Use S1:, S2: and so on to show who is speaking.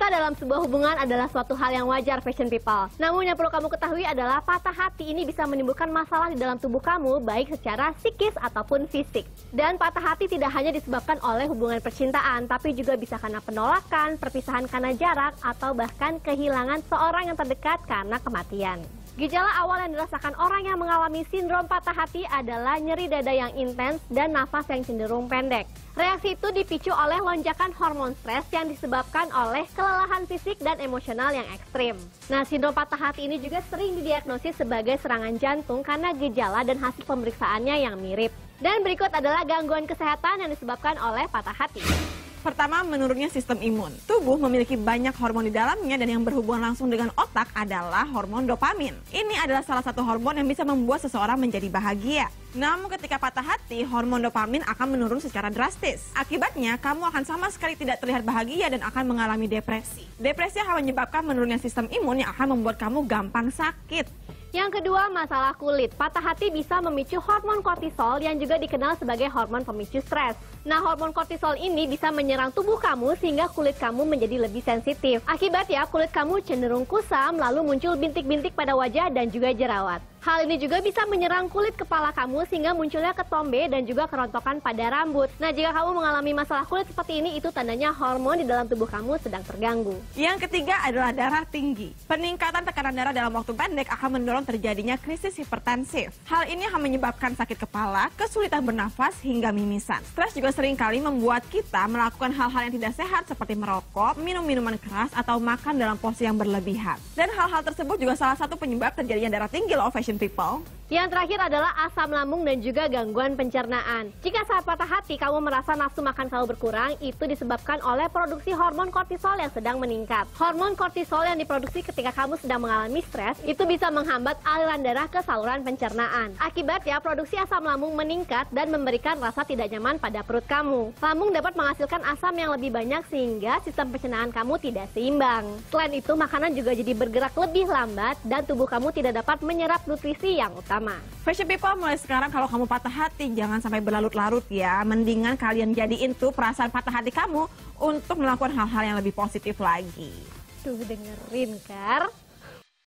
S1: Cinta dalam sebuah hubungan adalah suatu hal yang wajar fashion people. Namun yang perlu kamu ketahui adalah patah hati ini bisa menimbulkan masalah di dalam tubuh kamu baik secara psikis ataupun fisik. Dan patah hati tidak hanya disebabkan oleh hubungan percintaan, tapi juga bisa karena penolakan, perpisahan karena jarak, atau bahkan kehilangan seorang yang terdekat karena kematian. Gejala awal yang dirasakan orang yang mengalami sindrom patah hati adalah nyeri dada yang intens dan nafas yang cenderung pendek. Reaksi itu dipicu oleh lonjakan hormon stres yang disebabkan oleh kelelahan fisik dan emosional yang ekstrim. Nah, sindrom patah hati ini juga sering didiagnosis sebagai serangan jantung karena gejala dan hasil pemeriksaannya yang mirip. Dan berikut adalah gangguan kesehatan yang disebabkan oleh patah hati.
S2: Pertama, menurunnya sistem imun. Tubuh memiliki banyak hormon di dalamnya dan yang berhubungan langsung dengan otak adalah hormon dopamin. Ini adalah salah satu hormon yang bisa membuat seseorang menjadi bahagia. Namun ketika patah hati, hormon dopamin akan menurun secara drastis. Akibatnya, kamu akan sama sekali tidak terlihat bahagia dan akan mengalami depresi. Depresi akan menyebabkan menurunnya sistem imun yang akan membuat kamu gampang sakit.
S1: Yang kedua, masalah kulit. Patah hati bisa memicu hormon kortisol yang juga dikenal sebagai hormon pemicu stres. Nah, hormon kortisol ini bisa menyerang tubuh kamu sehingga kulit kamu menjadi lebih sensitif. Akibatnya, kulit kamu cenderung kusam, lalu muncul bintik-bintik pada wajah dan juga jerawat. Hal ini juga bisa menyerang kulit kepala kamu sehingga munculnya ketombe dan juga kerontokan pada rambut. Nah, jika kamu mengalami masalah kulit seperti ini, itu tandanya hormon di dalam tubuh kamu sedang terganggu.
S2: Yang ketiga adalah darah tinggi. Peningkatan tekanan darah dalam waktu pendek akan mendorong terjadinya krisis hipertensif. Hal ini akan menyebabkan sakit kepala, kesulitan bernafas, hingga mimisan. Stres juga sering kali membuat kita melakukan hal-hal yang tidak sehat seperti merokok, minum minuman keras, atau makan dalam porsi yang berlebihan. Dan hal-hal tersebut juga salah satu penyebab terjadinya darah tinggi loh fashion people.
S1: Yang terakhir adalah asam lambung dan juga gangguan pencernaan. Jika saat patah hati kamu merasa nafsu makan kamu berkurang, itu disebabkan oleh produksi hormon kortisol yang sedang meningkat. Hormon kortisol yang diproduksi ketika kamu sedang mengalami stres itu bisa menghambat aliran darah ke saluran pencernaan. Akibatnya produksi asam lambung meningkat dan memberikan rasa tidak nyaman pada perut kamu. Lambung dapat menghasilkan asam yang lebih banyak sehingga sistem pencernaan kamu tidak seimbang. Selain itu, makanan juga jadi bergerak lebih lambat dan tubuh kamu tidak dapat menyerap nutrisi yang utama bersama.
S2: Fashion People mulai sekarang kalau kamu patah hati jangan sampai berlarut-larut ya. Mendingan kalian jadiin tuh perasaan patah hati kamu untuk melakukan hal-hal yang lebih positif lagi.
S1: Tuh dengerin Kar.